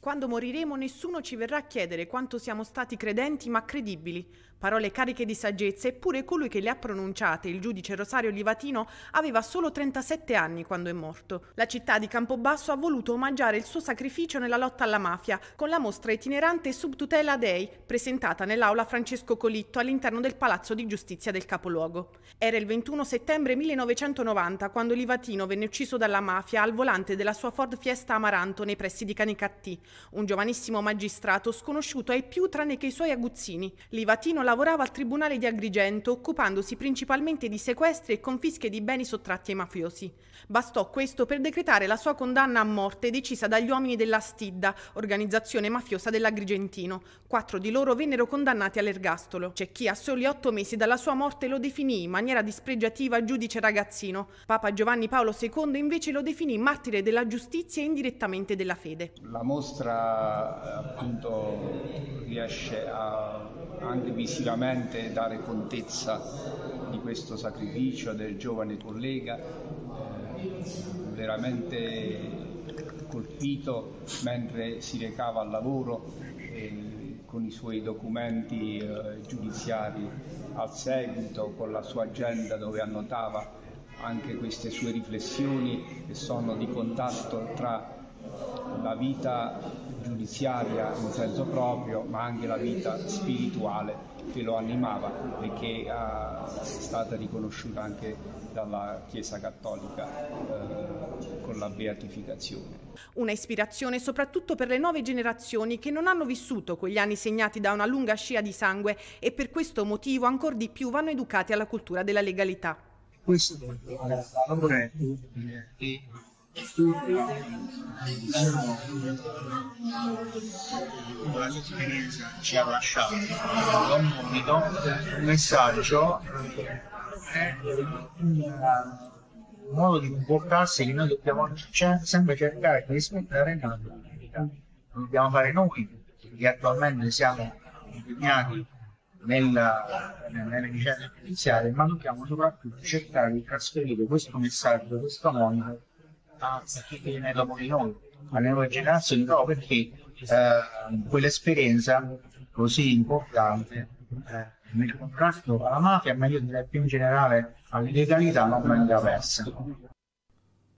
Quando moriremo nessuno ci verrà a chiedere quanto siamo stati credenti ma credibili. Parole cariche di saggezza, eppure colui che le ha pronunciate, il giudice Rosario Livatino, aveva solo 37 anni quando è morto. La città di Campobasso ha voluto omaggiare il suo sacrificio nella lotta alla mafia con la mostra itinerante Subtutela Dei, presentata nell'aula Francesco Colitto all'interno del Palazzo di Giustizia del capoluogo. Era il 21 settembre 1990 quando Livatino venne ucciso dalla mafia al volante della sua Ford Fiesta Amaranto nei pressi di Canicattì, un giovanissimo magistrato sconosciuto ai più tranne che i suoi aguzzini. Livatino lavorava al Tribunale di Agrigento occupandosi principalmente di sequestri e confische di beni sottratti ai mafiosi. Bastò questo per decretare la sua condanna a morte decisa dagli uomini della Stidda, organizzazione mafiosa dell'Agrigentino. Quattro di loro vennero condannati all'ergastolo. C'è chi a soli otto mesi dalla sua morte lo definì in maniera dispregiativa giudice ragazzino. Papa Giovanni Paolo II invece lo definì martire della giustizia e indirettamente della fede. La mostra appunto riesce a anche visivamente dare contezza di questo sacrificio del giovane collega, eh, veramente colpito mentre si recava al lavoro con i suoi documenti eh, giudiziari al seguito, con la sua agenda dove annotava anche queste sue riflessioni che sono di contatto tra la vita giudiziaria in senso proprio, ma anche la vita spirituale che lo animava e che è stata riconosciuta anche dalla Chiesa Cattolica eh, con la beatificazione. Una ispirazione soprattutto per le nuove generazioni che non hanno vissuto quegli anni segnati da una lunga scia di sangue e per questo motivo ancora di più vanno educati alla cultura della legalità. Questo è il valore la sua esperienza ci ha lasciato un monito, un messaggio è un modo di comportarsi che noi dobbiamo sempre cercare di rispettare nella vita. Lo dobbiamo fare noi, che attualmente siamo impegnati nella, nelle vicende giudiziarie, ma dobbiamo soprattutto cercare di trasferire questo messaggio, questo monito a viene dopo di noi, alle nuove generazioni, proprio perché eh, quell'esperienza così importante eh, nel contrasto alla mafia, meglio dire più in generale all'illegalità, non venga persa.